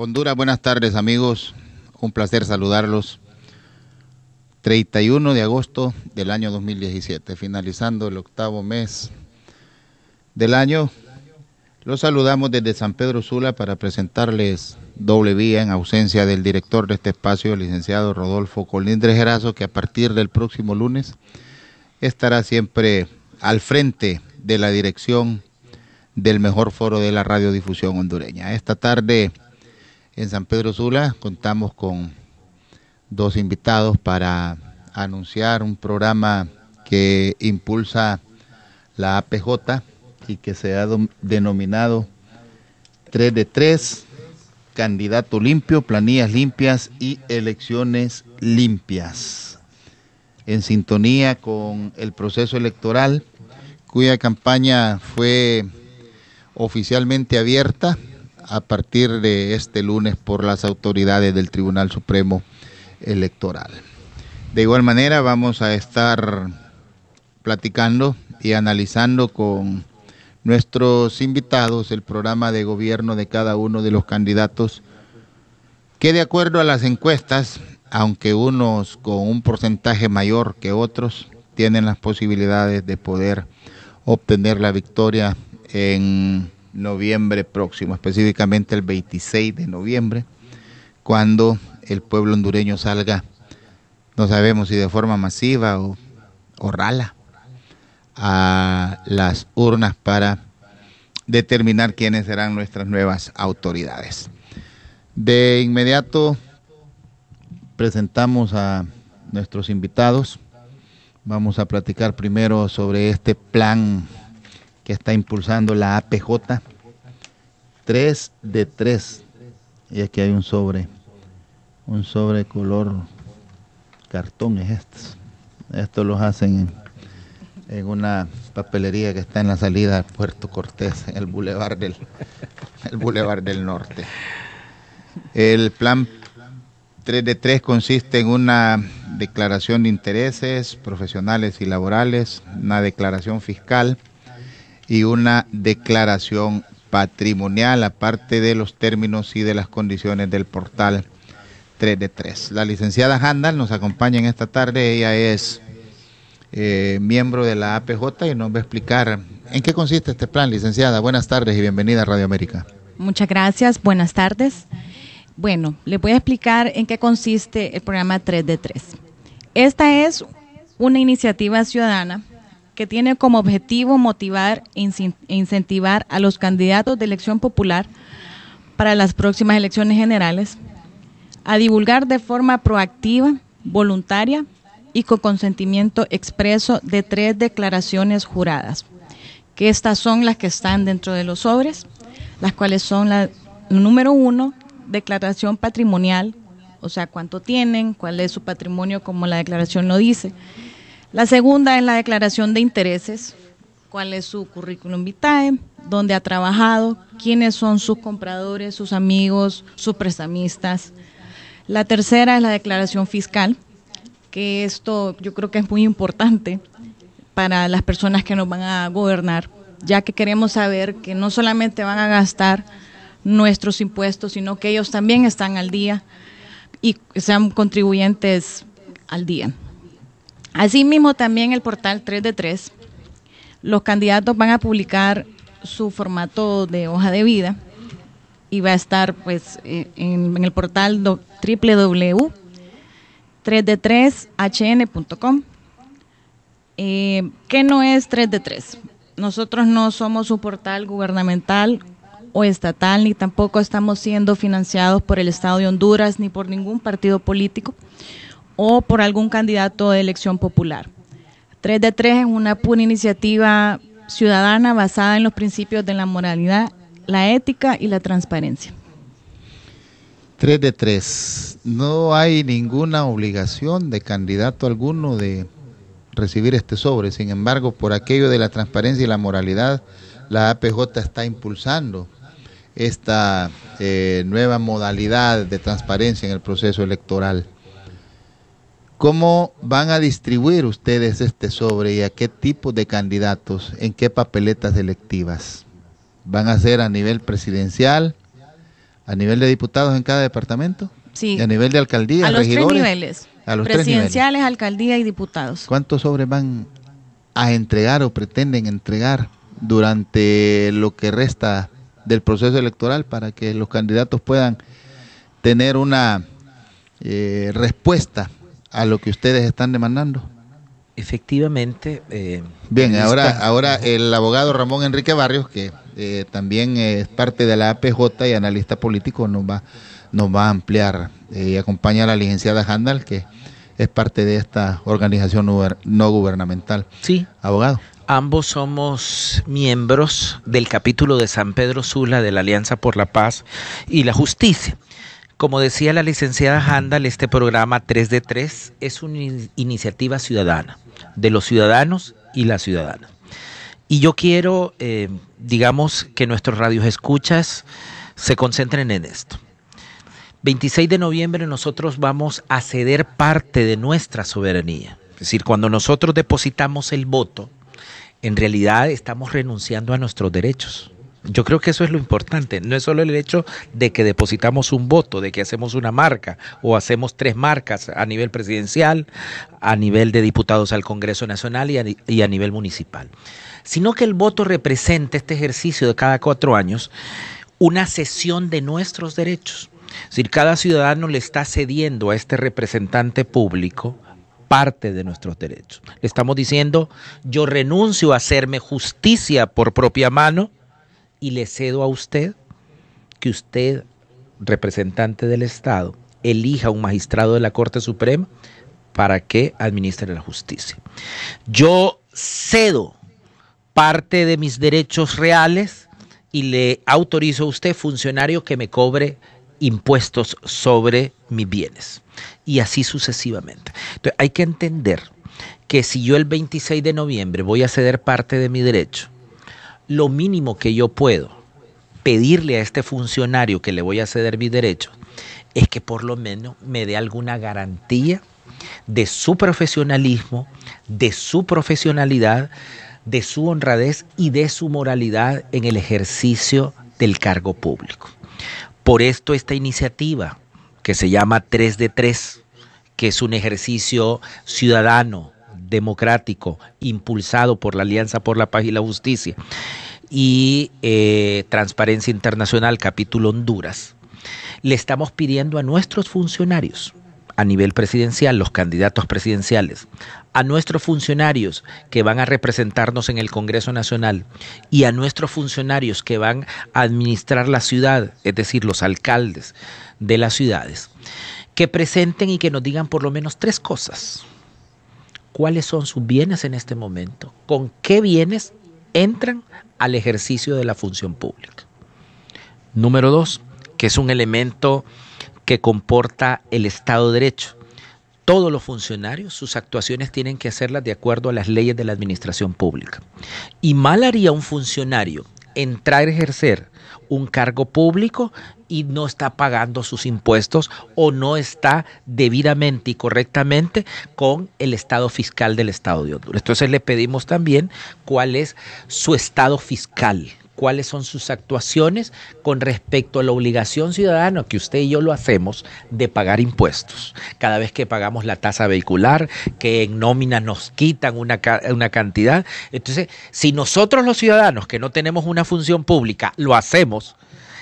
Honduras, buenas tardes amigos, un placer saludarlos. 31 de agosto del año 2017, finalizando el octavo mes del año. Los saludamos desde San Pedro Sula para presentarles doble vía en ausencia del director de este espacio, el licenciado Rodolfo Colindres Gerazo, que a partir del próximo lunes estará siempre al frente de la dirección del mejor foro de la radiodifusión hondureña. Esta tarde en San Pedro Sula contamos con dos invitados para anunciar un programa que impulsa la APJ y que se ha denominado 3 de 3, candidato limpio, planillas limpias y elecciones limpias. En sintonía con el proceso electoral, cuya campaña fue oficialmente abierta a partir de este lunes por las autoridades del Tribunal Supremo Electoral. De igual manera vamos a estar platicando y analizando con nuestros invitados el programa de gobierno de cada uno de los candidatos que de acuerdo a las encuestas, aunque unos con un porcentaje mayor que otros, tienen las posibilidades de poder obtener la victoria en noviembre próximo, específicamente el 26 de noviembre, cuando el pueblo hondureño salga, no sabemos si de forma masiva o, rala, a las urnas para determinar quiénes serán nuestras nuevas autoridades. De inmediato presentamos a nuestros invitados. Vamos a platicar primero sobre este plan que está impulsando la APJ. 3 de 3. Y aquí hay un sobre, un sobre color cartón es estos. Estos los hacen en, una papelería que está en la salida de Puerto Cortés, en el bulevar del, el bulevar del norte. El plan 3 de 3 consiste en una declaración de intereses profesionales y laborales, una declaración fiscal, y una declaración patrimonial, aparte de los términos y de las condiciones del portal 3 de 3. La licenciada Handal nos acompaña en esta tarde, ella es eh, miembro de la APJ y nos va a explicar en qué consiste este plan, licenciada. Buenas tardes y bienvenida a Radio América. Muchas gracias, buenas tardes. Bueno, le voy a explicar en qué consiste el programa 3 de 3. Esta es una iniciativa ciudadana que tiene como objetivo motivar e incentivar a los candidatos de elección popular para las próximas elecciones generales a divulgar de forma proactiva, voluntaria y con consentimiento expreso de tres declaraciones juradas, que estas son las que están dentro de los sobres, las cuales son la número uno, declaración patrimonial, o sea, cuánto tienen, cuál es su patrimonio, como la declaración lo dice. La segunda es la declaración de intereses, cuál es su currículum vitae, dónde ha trabajado, quiénes son sus compradores, sus amigos, sus prestamistas. La tercera es la declaración fiscal, esto yo creo que es muy importante para las personas que nos van a gobernar, ya que queremos saber que no solamente van a gastar nuestros impuestos, sino que ellos también están al día y sean contribuyentes al día. Asimismo, también el portal 3 de 3, los candidatos van a publicar su formato de hoja de vida y va a estar pues eh, en, el portal www.3d3hn.com. Eh, ¿Qué no es 3 de 3? Nosotros no somos un portal gubernamental o estatal, ni tampoco estamos siendo financiados por el Estado de Honduras ni por ningún partido político o por algún candidato de elección popular. 3 de 3 es una pura iniciativa ciudadana basada en los principios de la moralidad, la ética y la transparencia. 3 de 3. No hay ninguna obligación de candidato alguno de recibir este sobre. Sin embargo, por aquello de la transparencia y la moralidad, la APJ está impulsando esta eh, nueva modalidad de transparencia en el proceso electoral. ¿Cómo van a distribuir ustedes este sobre y a qué tipo de candidatos, en qué papeletas electivas? ¿Van a ser a nivel presidencial, a nivel de diputados en cada departamento? Sí. ¿Y a nivel de alcaldía, a los regidores? tres niveles. A los tres presidenciales, alcaldía y diputados. ¿Cuántos sobres van a entregar o pretenden entregar durante lo que resta del proceso electoral para que los candidatos puedan tener una eh, respuesta a lo que ustedes están demandando? Efectivamente. Eh, Bien, ahora, ahora el abogado Ramón Enrique Barrios, que eh, también es parte de la APJ y analista político, nos va, nos va a ampliar eh, y acompaña a la licenciada Handal, que es parte de esta organización no gubernamental. Sí. Abogado. Ambos somos miembros del capítulo de San Pedro Sula de la Alianza por la Paz y la Justicia. Como decía la licenciada Handal, este programa 3 de 3 es una iniciativa ciudadana, de los ciudadanos y las ciudadanas. Y yo quiero, eh, digamos, que nuestros radios escuchas se concentren en esto. 26 de noviembre nosotros vamos a ceder parte de nuestra soberanía. Es decir, cuando nosotros depositamos el voto, en realidad estamos renunciando a nuestros derechos. Yo creo que eso es lo importante. No es solo el hecho de que depositamos un voto, de que hacemos una marca o hacemos tres marcas a nivel presidencial, a nivel de diputados al Congreso Nacional y a, y a nivel municipal, sino que el voto representa este ejercicio de cada cuatro años una cesión de nuestros derechos. Es decir, cada ciudadano le está cediendo a este representante público parte de nuestros derechos. Le estamos diciendo, yo renuncio a hacerme justicia por propia mano y le cedo a usted que usted, representante del Estado, elija un magistrado de la Corte Suprema para que administre la justicia. Yo cedo parte de mis derechos reales y le autorizo a usted, funcionario, que me cobre impuestos sobre mis bienes. Y así sucesivamente. Entonces, hay que entender que si yo el 26 de noviembre voy a ceder parte de mi derecho, lo mínimo que yo puedo pedirle a este funcionario que le voy a ceder mi derecho es que por lo menos me dé alguna garantía de su profesionalismo, de su profesionalidad, de su honradez y de su moralidad en el ejercicio del cargo público. Por esto esta iniciativa, que se llama 3 de 3, que es un ejercicio ciudadano, democrático, impulsado por la Alianza por la Paz y la Justicia, y eh, Transparencia Internacional, capítulo Honduras, le estamos pidiendo a nuestros funcionarios, a nivel presidencial, los candidatos presidenciales, a nuestros funcionarios que van a representarnos en el Congreso Nacional y a nuestros funcionarios que van a administrar la ciudad, es decir, los alcaldes de las ciudades, que presenten y que nos digan por lo menos tres cosas. ¿Cuáles son sus bienes en este momento? ¿Con qué bienes entran al ejercicio de la función pública? Número dos, que es un elemento que comporta el Estado de Derecho. Todos los funcionarios, sus actuaciones tienen que hacerlas de acuerdo a las leyes de la administración pública. Y mal haría un funcionario entrar a ejercer un cargo público y no está pagando sus impuestos o no está debidamente y correctamente con el estado fiscal del Estado de Honduras. Entonces le pedimos también cuál es su estado fiscal, cuáles son sus actuaciones con respecto a la obligación ciudadana que usted y yo lo hacemos de pagar impuestos. Cada vez que pagamos la tasa vehicular, que en nómina nos quitan una, una cantidad. Entonces, si nosotros los ciudadanos que no tenemos una función pública lo hacemos,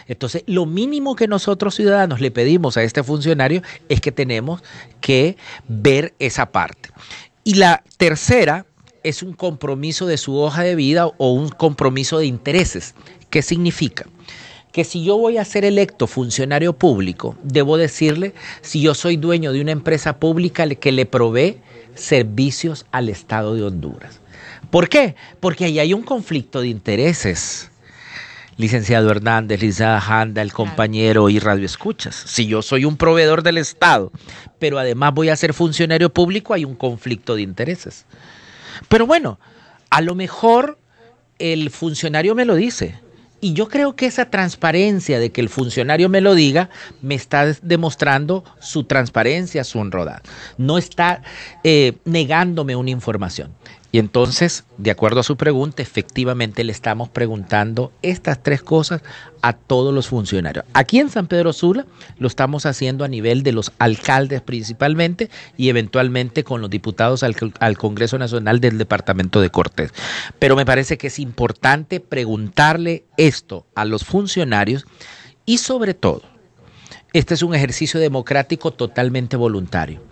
entonces, lo mínimo que nosotros ciudadanos le pedimos a este funcionario es que tenemos que ver esa parte. Y la tercera es un compromiso de su hoja de vida o un compromiso de intereses. ¿Qué significa? Que si yo voy a ser electo funcionario público, debo decirle si yo soy dueño de una empresa pública que le provee servicios al Estado de Honduras. ¿Por qué? Porque ahí hay un conflicto de intereses licenciado Hernández, licenciada Handa, el compañero y Radio Escuchas. Si yo soy un proveedor del Estado, pero además voy a ser funcionario público, hay un conflicto de intereses. Pero bueno, a lo mejor el funcionario me lo dice Y yo creo que esa transparencia de que el funcionario me lo diga me está demostrando su transparencia, su honradez. No está eh, negándome una información. Y entonces, de acuerdo a su pregunta, efectivamente le estamos preguntando estas tres cosas a todos los funcionarios. Aquí en San Pedro Sula lo estamos haciendo a nivel de los alcaldes principalmente y eventualmente con los diputados al, al Congreso Nacional del Departamento de Cortés. Pero me parece que es importante preguntarle esto a los funcionarios y sobre todo este es un ejercicio democrático totalmente voluntario.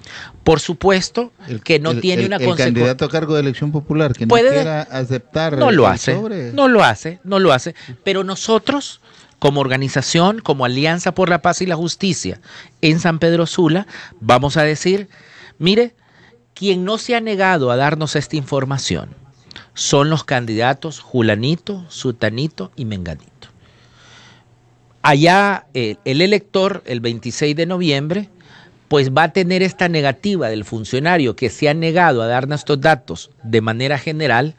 Por supuesto que no tiene una consecuencia. El candidato a cargo de elección popular que no quiera aceptar. No lo hace. No lo hace, no lo hace. Pero nosotros como organización, como Alianza por la Paz y la Justicia en San Pedro Sula, vamos a decir, mire, quien no se ha negado a darnos esta información son los candidatos Julanito, Sutanito y Menganito allá eh, el elector, el 26 de noviembre, pues va a tener esta negativa del funcionario que se ha negado a darnos estos datos de manera general,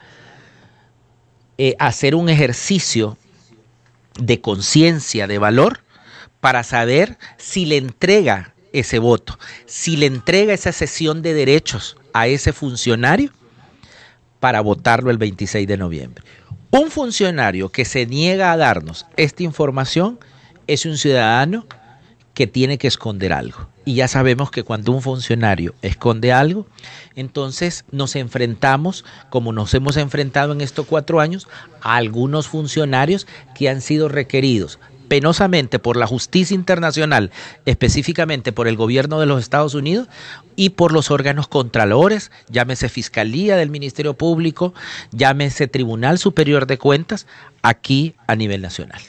eh, hacer un ejercicio de conciencia, de valor, para saber si le entrega ese voto, si le entrega esa sesión de derechos a ese funcionario para votarlo el 26 de noviembre. Un funcionario que se niega a darnos esta información es un ciudadano que tiene que esconder algo. Y ya sabemos que cuando un funcionario esconde algo, entonces nos enfrentamos, como nos hemos enfrentado en estos cuatro años, a algunos funcionarios que han sido requeridos penosamente por la justicia internacional, específicamente por el gobierno de los Estados Unidos y por los órganos contralores, llámese Fiscalía del Ministerio Público, llámese Tribunal Superior de Cuentas, aquí a nivel nacional.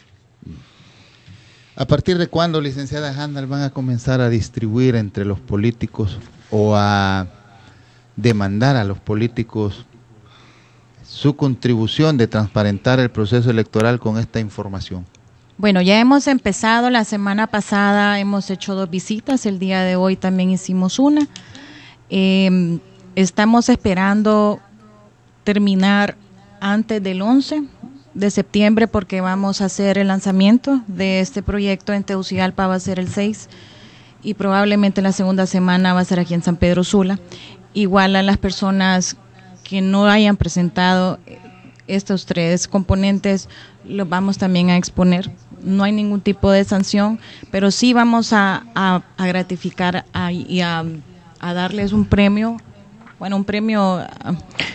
¿A partir de cuándo, licenciada Handel, van a comenzar a distribuir entre los políticos o a demandar a los políticos su contribución de transparentar el proceso electoral con esta información? Bueno, ya hemos empezado. La semana pasada hemos hecho dos visitas. El día de hoy también hicimos una. Em, estamos esperando terminar antes del 11 de septiembre porque vamos a hacer el lanzamiento de este proyecto en Tegucigalpa, va a ser el 6 y probablemente la segunda semana va a ser aquí en San Pedro Sula. Igual a las personas que no hayan presentado estos tres componentes, los vamos también a exponer. No hay ningún tipo de sanción, pero sí vamos a, gratificar y a, darles un premio bueno, un premio.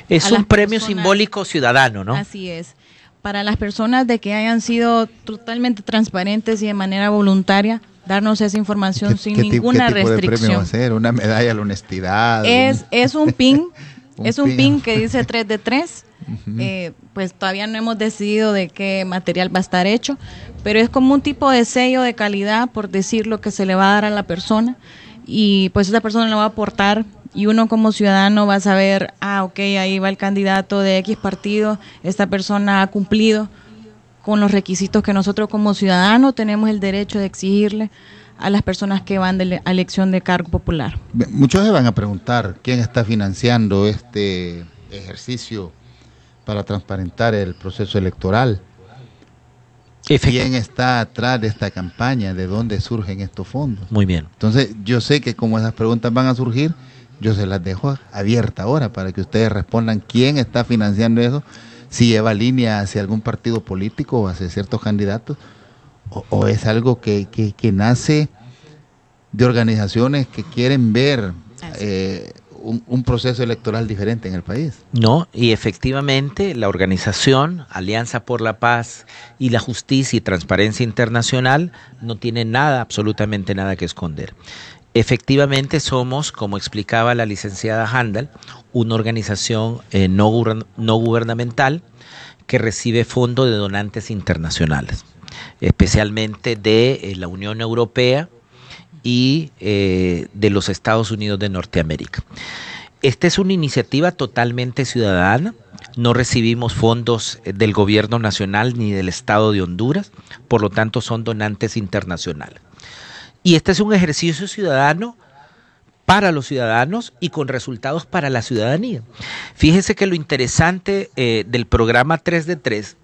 Es un premio simbólico ciudadano, ¿no? Así es para las personas de que hayan sido totalmente transparentes y de manera voluntaria darnos esa información sin ninguna ¿qué tipo restricción. De premio va a ser? ¿Una medalla a la honestidad? Es, es un pin, es un pin. que dice 3 de 3. Eh, pues todavía no hemos decidido de qué material va a estar hecho, pero es como un tipo de sello de calidad, por decir lo que se le va a dar a la persona, y pues esa persona lo va a aportar y uno como ciudadano va a saber, ah, ok, ahí va el candidato de X partido, esta persona ha cumplido con los requisitos que nosotros como ciudadanos tenemos el derecho de exigirle a las personas que van de elección de cargo popular. Muchos se van a preguntar quién está financiando este ejercicio para transparentar el proceso electoral. ¿Quién está atrás de esta campaña? ¿De dónde surgen estos fondos? Muy bien. Entonces, yo sé que como esas preguntas van a surgir, yo se las dejo abierta ahora para que ustedes respondan quién está financiando eso, si lleva línea hacia algún partido político o hacia ciertos candidatos, o, es algo que, nace de organizaciones que quieren ver eh, un, un, proceso electoral diferente en el país. No, y efectivamente la organización Alianza por la Paz y la Justicia y Transparencia Internacional no tiene nada, absolutamente nada que esconder. Efectivamente somos, como explicaba la licenciada Handel, una organización eh, no, gubernamental que recibe fondos de donantes internacionales, especialmente de eh, la Unión Europea y eh, de los Estados Unidos de Norteamérica. Esta es una iniciativa totalmente ciudadana. No recibimos fondos del gobierno nacional ni del Estado de Honduras, por lo tanto son donantes internacionales. Y este es un ejercicio ciudadano para los ciudadanos y con resultados para la ciudadanía. Fíjese que lo interesante eh, del programa 3 de 3,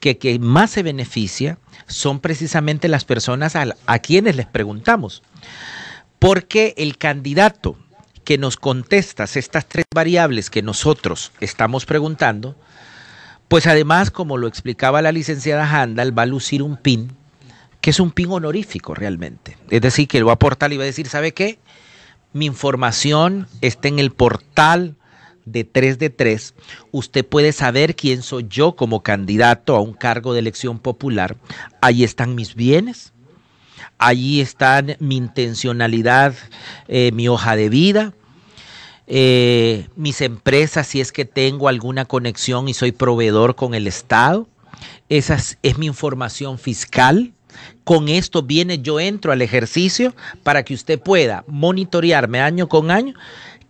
que más se beneficia son precisamente las personas a, a quienes les preguntamos. Porque el candidato que nos contestas estas tres variables que nosotros estamos preguntando, pues además, como lo explicaba la licenciada Handal, va a lucir un PIN, que es un PIN honorífico realmente. Es decir, que lo va a aportar y va a decir, ¿sabe qué? Mi información está en el portal de 3 de 3, usted puede saber quién soy yo como candidato a un cargo de elección popular. Ahí están mis bienes, allí está mi intencionalidad, eh, mi hoja de vida, eh, mis empresas, si es que tengo alguna conexión y soy proveedor con el Estado. Esa es mi información fiscal. Con esto viene, yo entro al ejercicio para que usted pueda monitorearme año con año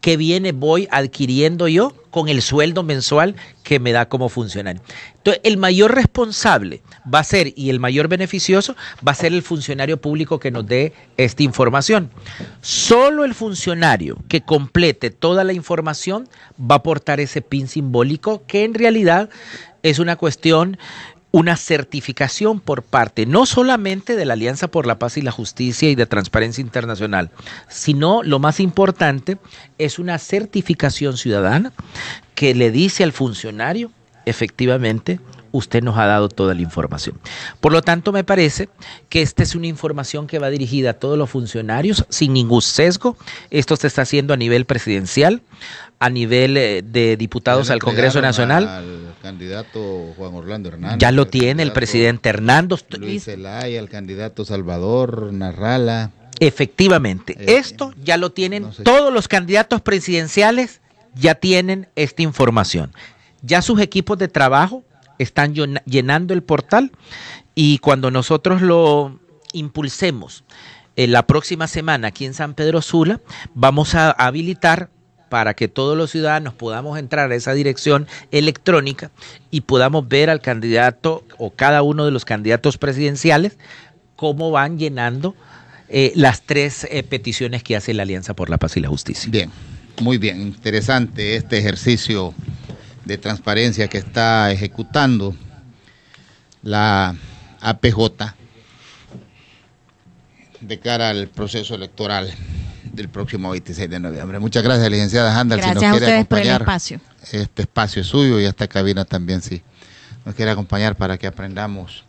que viene voy adquiriendo yo con el sueldo mensual que me da como funcionario. Entonces, el mayor responsable va a ser y el mayor beneficioso va a ser el funcionario público que nos dé esta información. Solo el funcionario que complete toda la información va a aportar ese pin simbólico que en realidad es una cuestión una certificación por parte no solamente de la Alianza por la Paz y la Justicia y de Transparencia Internacional, sino lo más importante es una certificación ciudadana que le dice al funcionario efectivamente usted nos ha dado toda la información. Por lo tanto, me parece que esta es una información que va dirigida a todos los funcionarios sin ningún sesgo. Esto se está haciendo a nivel presidencial, a nivel eh, de diputados al Congreso Nacional. Al candidato Juan Orlando Hernández. Ya lo tiene el presidente Hernando. Luis Zelaya, el candidato Salvador Narrala. Efectivamente, eh, esto ya lo tienen todos los candidatos presidenciales, ya tienen esta información. Ya sus equipos de trabajo están llenando el portal y cuando nosotros lo impulsemos en la próxima semana aquí en San Pedro Sula, vamos a habilitar para que todos los ciudadanos podamos entrar a esa dirección electrónica y podamos ver al candidato o cada uno de los candidatos presidenciales cómo van llenando eh, las tres eh, peticiones que hace la Alianza por la Paz y la Justicia. Bien, muy bien, interesante este ejercicio de transparencia que está ejecutando la APJ de cara al proceso electoral del próximo 26 de noviembre. Muchas gracias, licenciada Handel. Gracias si nos quiere a ustedes por el espacio. Este espacio es suyo y esta cabina también, sí. Nos quiere acompañar para que aprendamos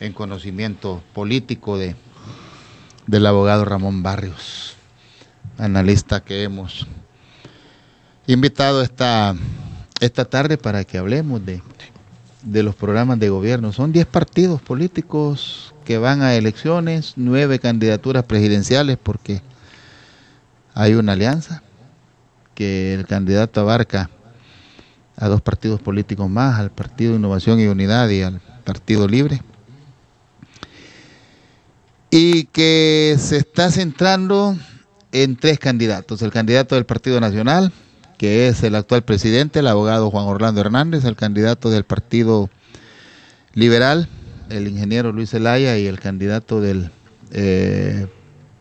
en conocimiento político de, del abogado Ramón Barrios, analista que hemos invitado esta esta tarde para que hablemos de, de los programas de gobierno. Son 10 partidos políticos que van a elecciones, 9 candidaturas presidenciales porque hay una alianza que el candidato abarca a dos partidos políticos más, al Partido Innovación y Unidad y al Partido Libre. Y que se está centrando en tres candidatos. El candidato del Partido Nacional, que es el actual presidente, el abogado Juan Orlando Hernández, el candidato del Partido Liberal, el ingeniero Luis Zelaya y el candidato del eh,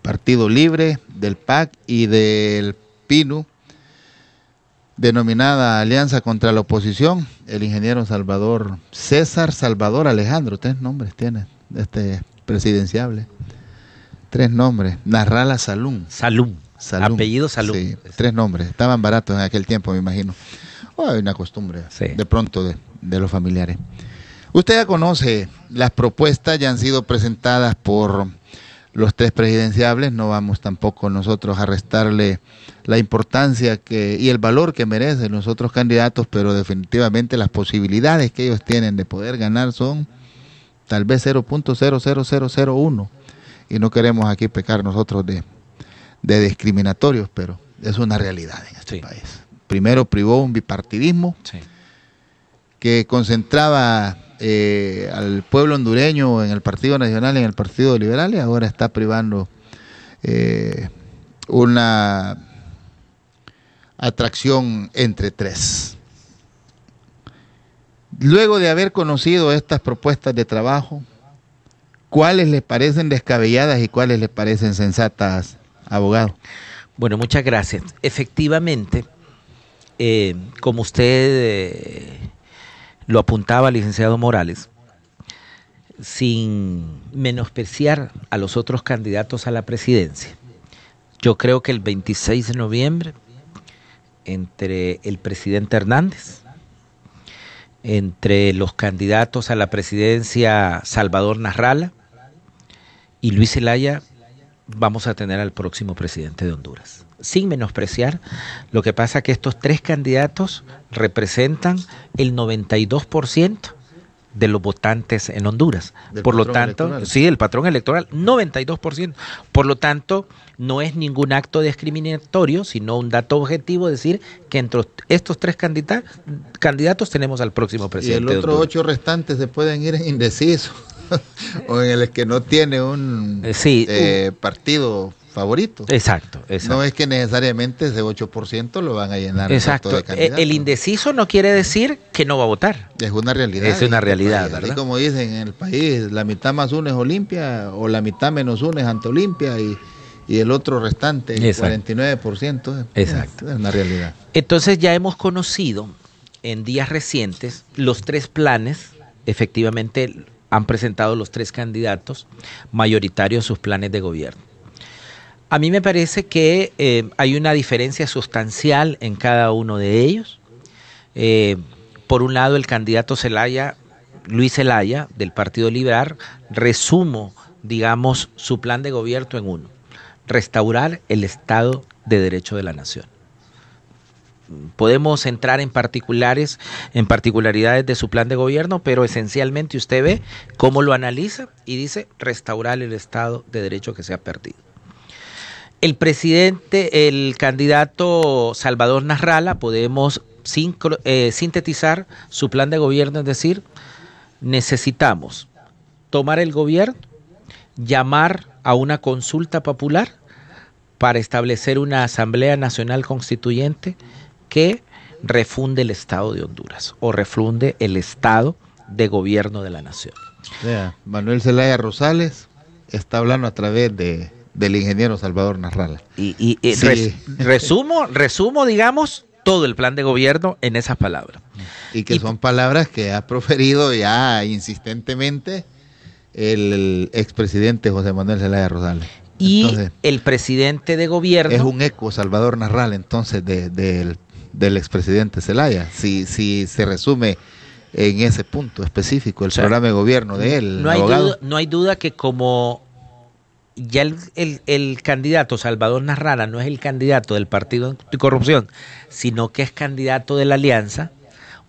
Partido Libre, del PAC y del PINU, denominada Alianza contra la Oposición, el ingeniero Salvador César Salvador Alejandro, tres nombres tiene este presidenciable, tres nombres, Narrala Salún. Salún. Apellido Salud. Sí, tres nombres. Estaban baratos en aquel tiempo, me imagino. Oh, hay una costumbre de pronto de, de, los familiares. Usted ya conoce las propuestas, ya han sido presentadas por los tres presidenciables. No vamos tampoco nosotros a restarle la importancia que y el valor que merecen los otros candidatos, pero definitivamente las posibilidades que ellos tienen de poder ganar son tal vez 0.00001. Y no queremos aquí pecar nosotros de, de discriminatorios, pero es una realidad en este país. Primero privó un bipartidismo que concentraba eh, al pueblo hondureño en el Partido Nacional y en el Partido Liberal y ahora está privando eh, una atracción entre tres. Luego de haber conocido estas propuestas de trabajo, ¿cuáles les parecen descabelladas y cuáles les parecen sensatas abogado. Bueno, muchas gracias. Efectivamente, eh, como usted lo apuntaba, licenciado Morales, sin menospreciar a los otros candidatos a la presidencia. Yo creo que el 26 de noviembre, entre el presidente Hernández, entre los candidatos a la presidencia Salvador Narrala y Luis Zelaya, vamos a tener al próximo presidente de Honduras. Sin menospreciar, lo que pasa es que estos tres candidatos representan el 92% de los votantes en Honduras. Por lo tanto, sí, el patrón electoral, 92%. Por lo tanto, no es ningún acto discriminatorio, sino un dato objetivo decir que entre estos tres candidatos tenemos al próximo presidente. Y el otro ocho restantes se pueden ir en indeciso o en el que no tiene un eh, eh, partido favorito. Exacto, No es que necesariamente ese 8% lo van a llenar. Exacto. Eh, el indeciso no quiere decir que no va a votar. Es una realidad. Es una realidad, ¿verdad? Así como dicen en el país, la mitad más uno es Olimpia o la mitad menos uno es ante Olimpia y, el otro restante, el 49%. Exacto. Es una realidad. Entonces ya hemos conocido en días recientes los tres planes, efectivamente han presentado los tres candidatos mayoritarios sus planes de gobierno. A mí me parece que eh, hay una diferencia sustancial en cada uno de ellos. Eh, por un lado, el candidato Zelaya, Luis Zelaya, del Partido Liberal, resumo, digamos, su plan de gobierno en uno. Restaurar el Estado de Derecho de la Nación. Podemos entrar en particulares, en particularidades de su plan de gobierno, pero esencialmente usted ve cómo lo analiza y dice restaurar el Estado de Derecho que se ha perdido. El presidente, el candidato Salvador Narrala, podemos eh, sintetizar su plan de gobierno, es decir, necesitamos tomar el gobierno, llamar a una consulta popular para establecer una Asamblea Nacional Constituyente que refunde el Estado de Honduras o refunde el Estado de gobierno de la nación. Manuel Zelaya Rosales está hablando a través de del ingeniero Salvador Narrala. Y, resumo, resumo, digamos, todo el plan de gobierno en esas palabras. Y que son palabras que ha proferido ya insistentemente el, expresidente José Manuel Zelaya Rosales. Y el presidente de gobierno. Es un eco Salvador Narral entonces del expresidente Zelaya, si, si se resume en ese punto específico, el programa de gobierno de él. No hay, duda, no hay duda que como ya el, candidato Salvador Narrala no es el candidato del Partido Anticorrupción, sino que es candidato de la Alianza,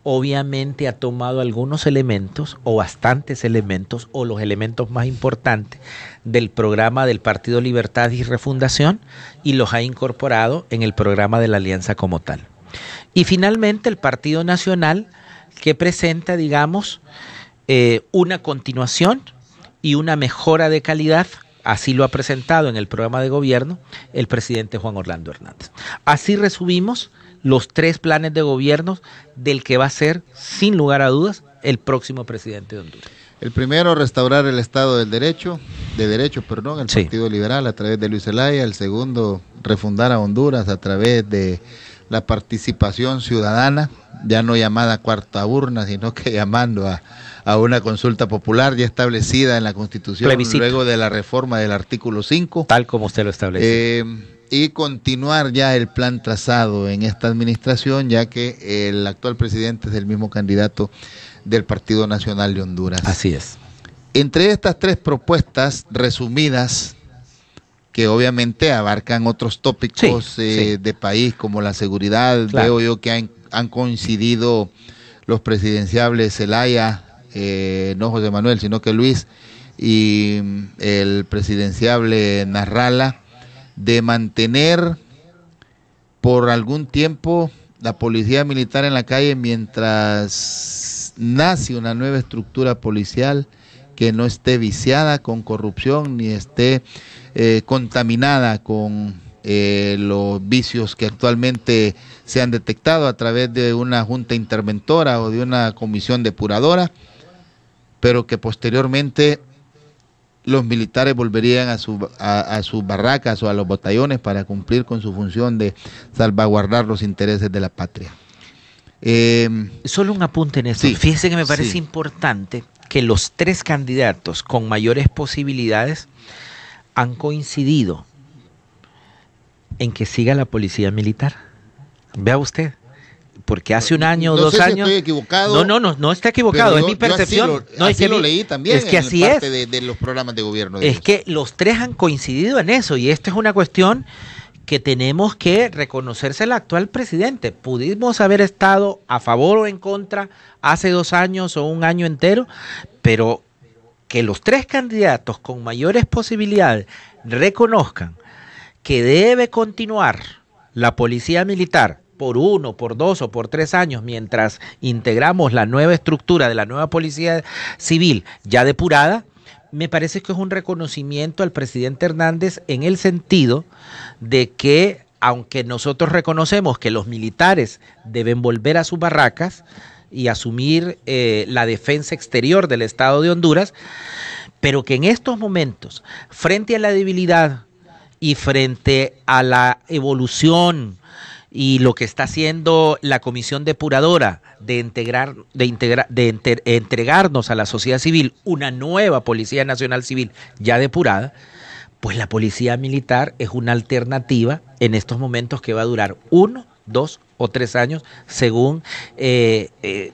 obviamente ha tomado algunos elementos o bastantes elementos o los elementos más importantes del programa del Partido Libertad y Refundación y los ha incorporado en el programa de la Alianza como tal. Y finalmente el Partido Nacional que presenta, digamos, eh, una continuación y una mejora de calidad Así lo ha presentado en el programa de gobierno el presidente Juan Orlando Hernández. Así resumimos los tres planes de gobierno del que va a ser, sin lugar a dudas, el próximo presidente de Honduras. El primero, restaurar el Estado del Derecho, de Derecho, perdón, el Partido Liberal a través de Luis Zelaya. El segundo, refundar a Honduras a través de la participación ciudadana, ya no llamada cuarta urna, sino que llamando a, a una consulta popular ya establecida en la Constitución luego de la reforma del artículo 5. Tal como usted lo establece. Eh, y continuar ya el plan trazado en esta administración, ya que el actual presidente es el mismo candidato del Partido Nacional de Honduras. Así es. Entre estas tres propuestas resumidas, que obviamente abarcan otros tópicos eh, de país como la seguridad, veo yo que han, han coincidido los presidenciables Zelaya, eh, no José Manuel, sino que Luis y mm, el presidenciable Narrala, de mantener por algún tiempo la policía militar en la calle mientras nace una nueva estructura policial que no esté viciada con corrupción ni esté eh, contaminada con eh, los vicios que actualmente se han detectado a través de una junta interventora o de una comisión depuradora pero que posteriormente los militares volverían a, su, a, sus barracas o a los batallones para cumplir con su función de salvaguardar los intereses de la patria. Eh, Solo un apunte en eso. Fíjese que me parece importante que los tres candidatos con mayores posibilidades han coincidido en que siga la policía militar. Vea usted, porque hace un año o No dos sé si años. estoy equivocado. no, no, no, no está equivocado, es mi yo así percepción. lo- no, así que lo mi- leí también Es que en así parte es. De, de los programas de gobierno. de Es ellos. que los tres han coincidido en eso y esta es una cuestión que tenemos que reconocerse al actual presidente. Pudimos haber estado a favor o en contra hace dos años o un año entero, pero que los tres candidatos con mayores posibilidades reconozcan que debe continuar la policía militar por uno, por dos o por tres años mientras integramos la nueva estructura de la nueva policía civil ya depurada, me parece que es un reconocimiento al presidente Hernández en el sentido de que, aunque nosotros reconocemos que los militares deben volver a sus barracas y asumir eh, la defensa exterior del Estado de Honduras, pero que en estos momentos, frente a la debilidad y frente a la evolución y lo que está haciendo la comisión depuradora de integrar de integrar de entregarnos a la sociedad civil una nueva policía nacional civil ya depurada pues la policía militar es una alternativa en estos momentos que va a durar uno dos o tres años según eh, eh,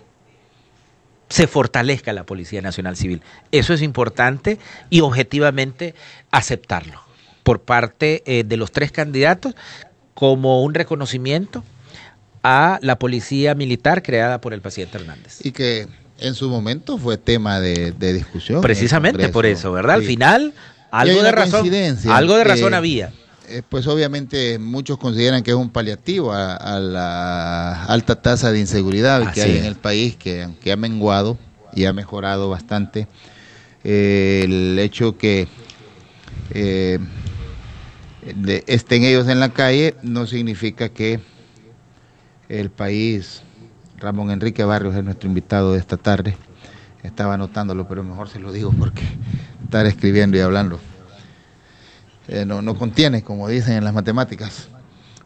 se fortalezca la Policía Nacional Civil. Eso es importante y objetivamente aceptarlo por parte eh, de los tres candidatos como un reconocimiento a la policía militar creada por el presidente Hernández. Y que en su momento fue tema de, de discusión. Precisamente por eso, ¿verdad? Al final, algo de razón, algo de razón había. Eh, pues obviamente muchos consideran que es un paliativo a, a la alta tasa de inseguridad que hay es. en el país, que, que ha menguado y ha mejorado bastante. Eh, el hecho que eh, de- estén ellos en la calle no significa que el país, Ramón Enrique Barrios es nuestro invitado de esta tarde, estaba anotándolo, pero mejor se lo digo porque estar escribiendo y hablando eh, no, no contiene, como dicen en las matemáticas.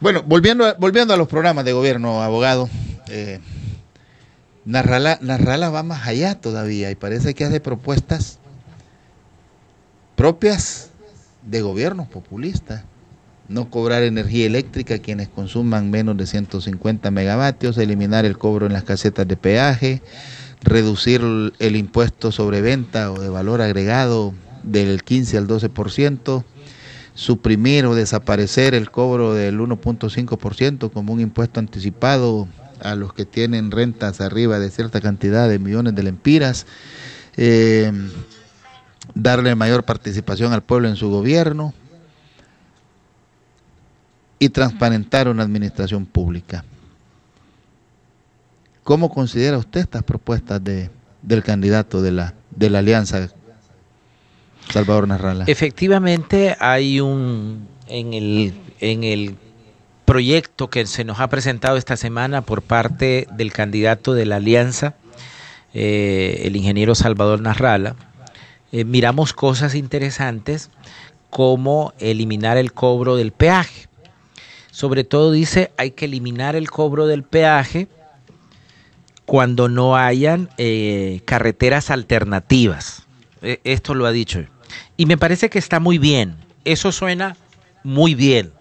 Bueno, volviendo a, volviendo a los programas de gobierno, abogado, eh, Narrala, Narrala va más allá todavía y parece que hace propuestas propias de gobiernos populistas. No cobrar energía eléctrica a quienes consuman menos de 150 megavatios, eliminar el cobro en las casetas de peaje, reducir el impuesto sobre venta o de valor agregado del 15 al 12%, suprimir o desaparecer el cobro del 1.5% como un impuesto anticipado a los que tienen rentas arriba de cierta cantidad de millones de lempiras, eh, darle mayor participación al pueblo en su gobierno y transparentar una administración pública. ¿Cómo considera usted estas propuestas de, del candidato de la, de la alianza, Salvador Narrala? Efectivamente, hay un en el en el proyecto que se nos ha presentado esta semana por parte del candidato de la alianza, eh, el ingeniero Salvador Narrala, eh, miramos cosas interesantes como eliminar el cobro del peaje. Sobre todo dice hay que eliminar el cobro del peaje cuando no hayan eh, carreteras alternativas. Eh, Esto lo ha dicho. Y me parece que está muy bien. Eso suena muy bien.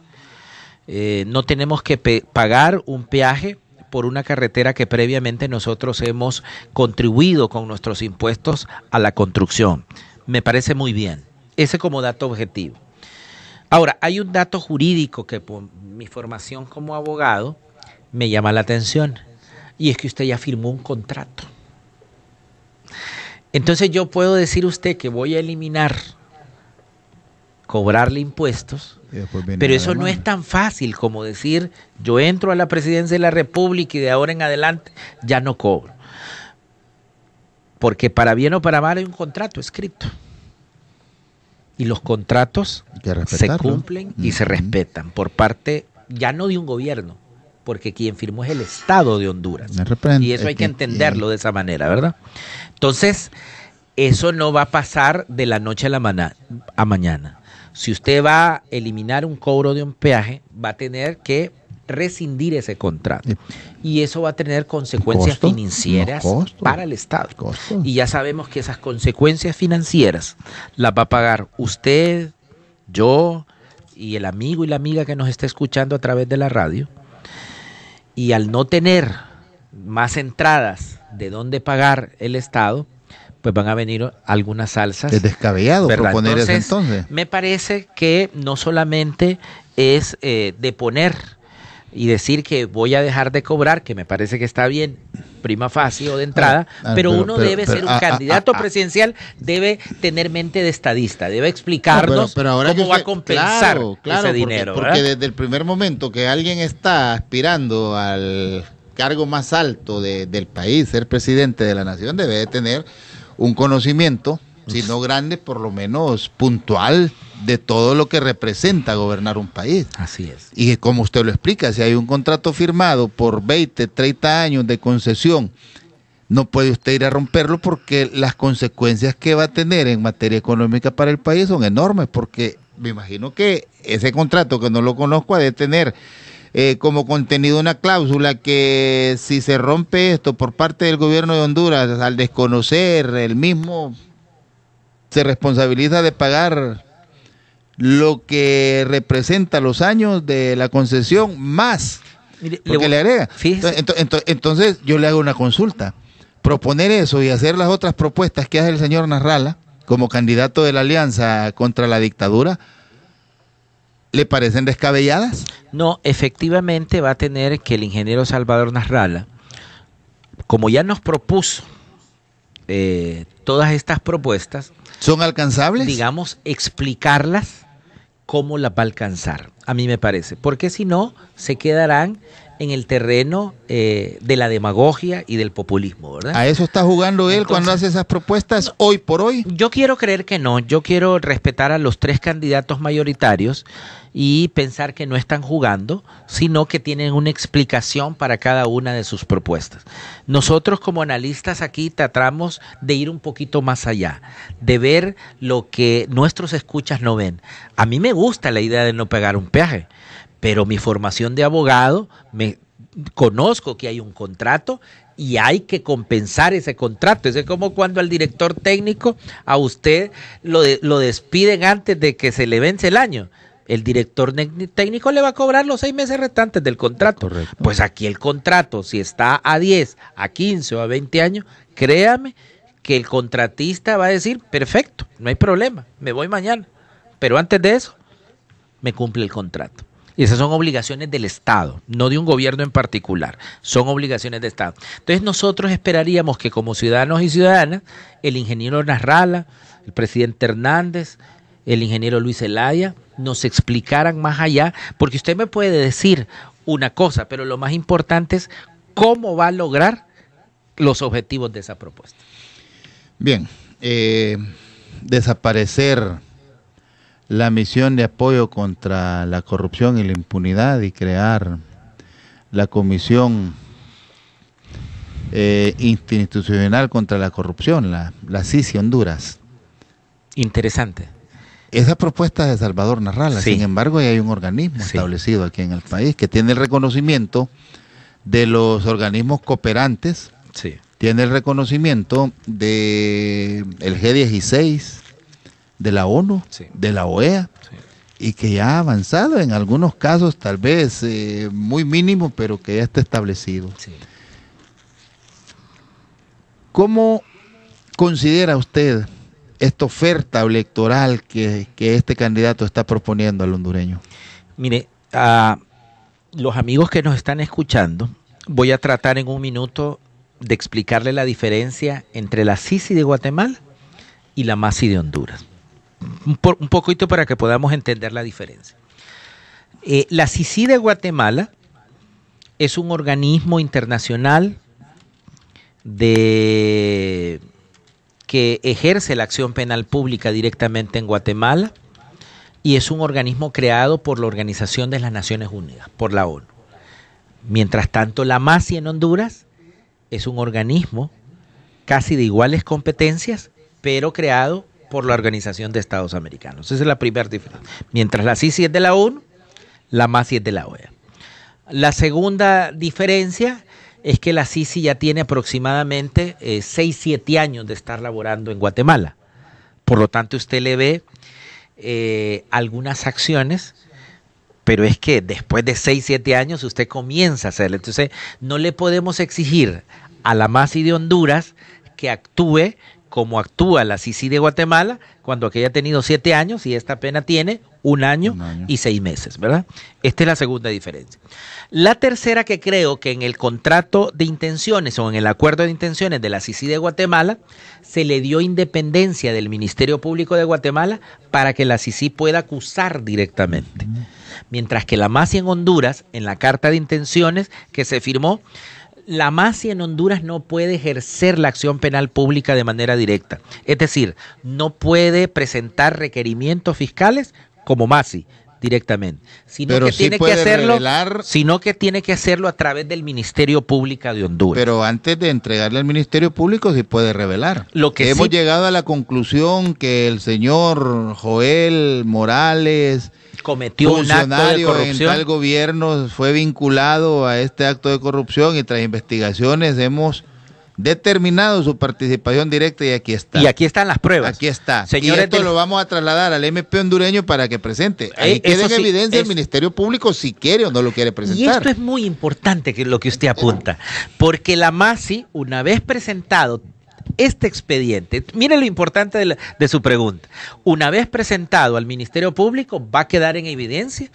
Eh, no tenemos que pagar un peaje por una carretera que previamente nosotros hemos contribuido con nuestros impuestos a la construcción. Me parece muy bien. Ese como dato objetivo. Ahora, hay un dato jurídico que por mi formación como abogado me llama la atención. Y es que usted ya firmó un contrato. Entonces yo puedo decir usted que voy a eliminar cobrarle impuestos, pero eso no es tan fácil como decir yo entro a la presidencia de la República y de ahora en adelante ya no cobro. Porque para bien o para mal hay un contrato escrito. Y los contratos se cumplen y se respetan por parte ya no de un gobierno, porque quien firmó es el Estado de Honduras. Y eso hay que eh, entenderlo de esa manera, ¿verdad? Entonces, eso no va a pasar de la noche a la a mañana. Si usted va a eliminar un cobro de un peaje, va a tener que rescindir ese contrato. Y eso va a tener consecuencias financieras para el Estado. Y ya sabemos que esas consecuencias financieras las va a pagar usted, yo y el amigo y la amiga que nos está escuchando a través de la radio. Y al no tener más entradas de dónde pagar el Estado, pues van a venir algunas salsas. Es descabellado proponer eso entonces. Me parece que no solamente es eh, de poner y decir que voy a dejar de cobrar, que me parece que está bien, prima facie o de entrada, ah, ah, pero, uno debe ser un ah, candidato presidencial, debe tener mente de estadista, debe explicarnos cómo va a compensar ese dinero. Porque desde el primer momento que alguien está aspirando al cargo más alto del país, ser presidente de la nación, debe de tener un conocimiento, si no grande, por lo menos puntual de todo lo que representa gobernar un país. Así es. Y como usted lo explica, si hay un contrato firmado por 20, 30 años de concesión, no puede usted ir a romperlo porque las consecuencias que va a tener en materia económica para el país son enormes, porque me imagino que ese contrato que no lo conozco ha de tener eh, como contenido una cláusula que si se rompe esto por parte del gobierno de Honduras al desconocer el mismo se responsabiliza de pagar lo que representa los años de la concesión más porque le, agrega. entonces, entonces, yo le hago una consulta. Proponer eso y hacer las otras propuestas que hace el señor Narrala como candidato de la alianza contra la dictadura ¿Le parecen descabelladas? No, efectivamente va a tener que el ingeniero Salvador Nasralla, como ya nos propuso eh, todas estas propuestas, ¿son alcanzables? Digamos, explicarlas cómo las va a alcanzar, a mí me parece, porque si no, se quedarán en el terreno eh, de la demagogia y del populismo, ¿verdad? ¿A eso está jugando él cuando hace esas propuestas hoy por hoy? Yo quiero creer que no, yo quiero respetar a los tres candidatos mayoritarios y pensar que no están jugando, sino que tienen una explicación para cada una de sus propuestas. Nosotros como analistas aquí tratamos de ir un poquito más allá, de ver lo que nuestros escuchas no ven. A mí me gusta la idea de no pegar un peaje pero mi formación de abogado, me conozco que hay un contrato y hay que compensar ese contrato. Es como cuando al director técnico a usted lo, lo despiden antes de que se le vence el año. El director técnico le va a cobrar los seis meses restantes del contrato. Pues aquí el contrato, si está a 10, a 15 o a 20 años, créame que el contratista va a decir, perfecto, no hay problema, me voy mañana. Pero antes de eso, me cumple el contrato. Y esas son obligaciones del Estado, no de un gobierno en particular, son obligaciones de Estado. Entonces nosotros esperaríamos que como ciudadanos y ciudadanas, el ingeniero Nasralla, el presidente Hernández, el ingeniero Luis Elaya, nos explicaran más allá, porque usted me puede decir una cosa, pero lo más importante es cómo va a lograr los objetivos de esa propuesta. Bien, eh, desaparecer la misión de apoyo contra la corrupción y la impunidad y crear la comisión eh, institucional contra la corrupción, la, la CICI Honduras. Interesante. Esa propuesta de Salvador Narrala, sin embargo, hay un organismo establecido aquí en el país que tiene el reconocimiento de los organismos cooperantes, tiene el reconocimiento de el G16, de la ONU, de la OEA, y que ya ha avanzado en algunos casos, tal vez eh, muy mínimo, pero que ya está establecido. ¿Cómo considera usted esta oferta electoral que, este candidato está proponiendo al hondureño? Mire, a los amigos que nos están escuchando, voy a tratar en un minuto de explicarle la diferencia entre la CICI de Guatemala y la MASI de Honduras un, poquito para que podamos entender la diferencia. Eh, la CICI de Guatemala es un organismo internacional de, que ejerce la acción penal pública directamente en Guatemala y es un organismo creado por la Organización de las Naciones Unidas, por la ONU. Mientras tanto, la MASI en Honduras es un organismo casi de iguales competencias, pero creado por la Organización de Estados Americanos. Esa es la primera diferencia. Mientras la CICI es de la ONU, la MASI es de la OEA. La segunda diferencia es que la CICI ya tiene aproximadamente 6, 7 años de estar laborando en Guatemala. Por lo tanto, usted le ve eh, algunas acciones, pero es que después de 6, 7 años usted comienza a hacerlo. Entonces, no le podemos exigir a la MASI de Honduras que actúe como actúa la CICI de Guatemala cuando aquella ha tenido siete años y esta pena tiene un año, un año, y seis meses, ¿verdad? Esta es la segunda diferencia. La tercera que creo que en el contrato de intenciones o en el acuerdo de intenciones de la CICI de Guatemala se le dio independencia del Ministerio Público de Guatemala para que la CICI pueda acusar directamente. Mientras que la MASI en Honduras, en la carta de intenciones que se firmó, la MASI en Honduras no puede ejercer la acción penal pública de manera directa. Es decir, no puede presentar requerimientos fiscales como MASI directamente, sino Pero que sí tiene que hacerlo, revelar- sino que tiene que hacerlo a través del Ministerio Público de Honduras. Pero antes de entregarle al Ministerio Público se puede revelar. Lo que Hemos sí- llegado a la conclusión que el señor Joel Morales, cometió un acto de en corrupción. tal gobierno, fue vinculado a este acto de corrupción y tras investigaciones hemos determinado su participación directa y aquí está. Y aquí están las pruebas. Aquí está. Señores y esto del- lo vamos a trasladar al MP hondureño para que presente. Ahí Eh, queda en sí, evidencia el es- Ministerio Público si quiere o no lo quiere Y presentar. esto es muy importante que lo que usted apunta, porque la MASI, una vez presentado este expediente, mire lo importante de, su pregunta, una vez presentado al Ministerio Público va a quedar en evidencia.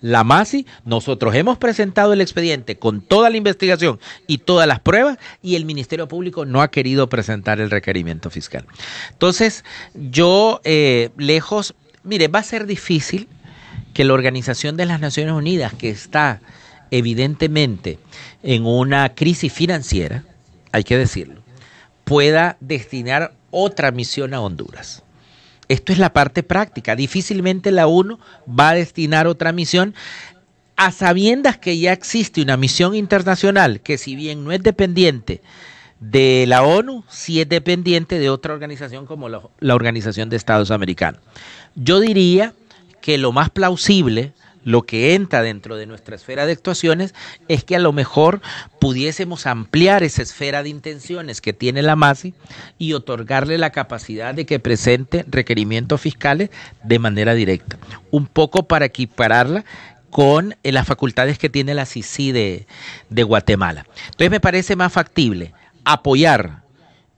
La MASI, nosotros hemos presentado el expediente con toda la investigación y todas las pruebas y el Ministerio Público no ha querido presentar el requerimiento fiscal. Entonces, yo, eh, lejos, mire, va a ser difícil que la Organización de las Naciones Unidas, que está evidentemente en una crisis financiera, hay que decirlo, pueda destinar otra misión a Honduras. Esto es la parte práctica. Difícilmente la ONU va a destinar otra misión a sabiendas que ya existe una misión internacional que si bien no es dependiente de la ONU, sí es dependiente de otra organización como la, la Organización de Estados Americanos. Yo diría que lo más plausible, lo que entra dentro de nuestra esfera de actuaciones, es que a lo mejor pudiésemos ampliar esa esfera de intenciones que tiene la MASI y otorgarle la capacidad de que presente requerimientos fiscales de manera directa, un poco para equipararla con eh, las facultades que tiene la CICI de, de Guatemala. Entonces me parece más factible apoyar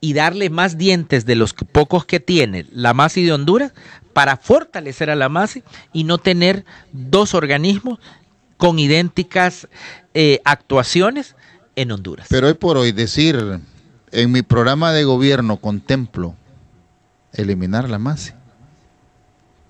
y darle más dientes de los pocos que tiene la MASI de Honduras para fortalecer a la MASI y no tener dos organismos con idénticas eh, actuaciones en Honduras. Pero hoy por hoy decir, en mi programa de gobierno contemplo eliminar la MASI.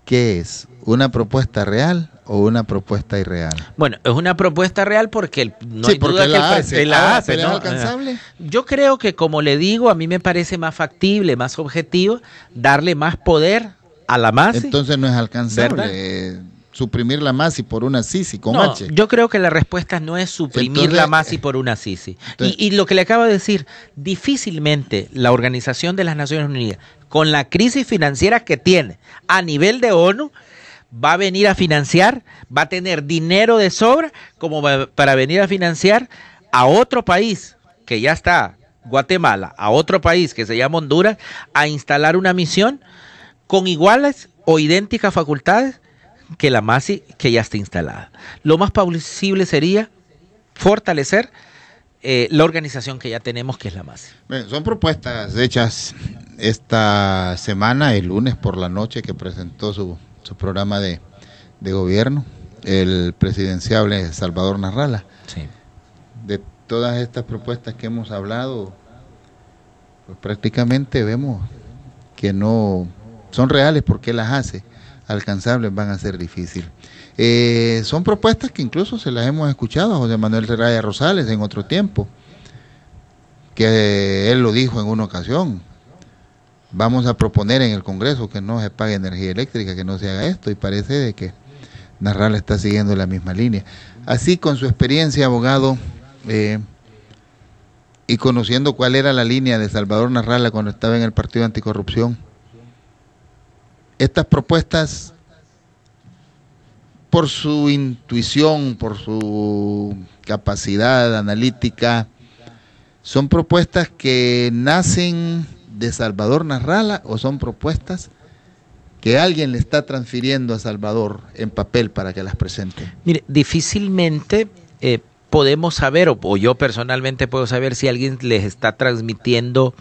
¿Qué es? ¿Una propuesta real o una propuesta irreal? bueno, es una propuesta real porque el- no Sí, hay porque duda que la el hace. la Ahora, hace, ¿pero es ¿no? alcanzable? Yo creo que, como le digo, a mí me parece más factible, más objetivo, darle más poder a la MASI. Entonces no es alcanzable ¿Verdad? eh, suprimir la MASI por una SISI con no, H. yo creo que la respuesta no es suprimir Entonces, la MASI por una SISI. entonces- y, y lo que le acabo de decir, difícilmente la Organización de las Naciones Unidas, con la crisis financiera que tiene a nivel de ONU, va a venir a financiar, va a tener dinero de sobra como para venir a financiar a otro país que ya está, Guatemala, a otro país que se llama Honduras, a instalar una misión con iguales o idénticas facultades que la MASI que ya está instalada. Lo más plausible sería fortalecer eh, la organización que ya tenemos, que es la MASI. Bueno, son propuestas hechas esta semana, el lunes por la noche, que presentó su, su programa de, de gobierno, el presidenciable Salvador Narrala. Sí. De todas estas propuestas que hemos hablado, pues prácticamente vemos que no son reales porque las hace, alcanzables van a ser difíciles. Eh, son propuestas que incluso se las hemos escuchado a José Manuel Raya Rosales en otro tiempo, que él lo dijo en una ocasión. Vamos a proponer en el Congreso que no se pague energía eléctrica, que no se haga esto, y parece de que Narral está siguiendo la misma línea. Así, con su experiencia, abogado, eh, y conociendo cuál era la línea de Salvador Narrala cuando estaba en el Partido Anticorrupción, estas propuestas por su intuición, por su capacidad analítica, ¿son propuestas que nacen de Salvador Narrala o son propuestas que alguien le está transfiriendo a Salvador en papel para que las presente? Mire, difícilmente eh, podemos saber, o, yo personalmente puedo saber si alguien les está transmitiendo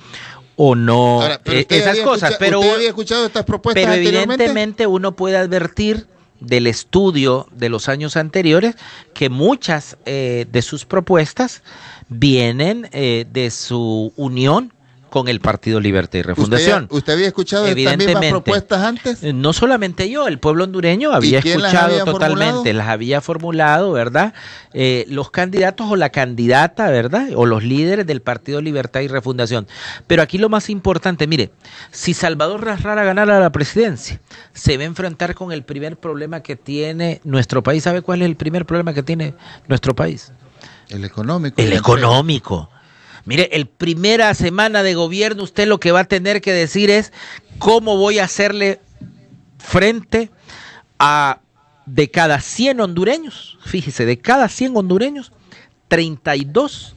o no eh, esas cosas. pero, ¿usted había escuchado estas propuestas pero evidentemente uno puede advertir del estudio de los años anteriores que muchas eh, de sus propuestas vienen de su unión con el Partido Libertad y Refundación. ¿Usted, había escuchado estas mismas propuestas antes? Eh, no solamente yo, el pueblo hondureño había escuchado totalmente, las había formulado, ¿verdad? Eh, los candidatos o la candidata, ¿verdad? O los líderes del Partido Libertad y Refundación. Pero aquí lo más importante, mire, si Salvador Rasrara ganara la presidencia, se va a enfrentar con el primer problema que tiene nuestro país. ¿Sabe cuál es el primer problema que tiene nuestro país? El económico. El económico. Mire, el primera semana de gobierno usted lo que va a tener que decir es cómo voy a hacerle frente a de cada 100 hondureños, fíjese, de cada 100 hondureños, 32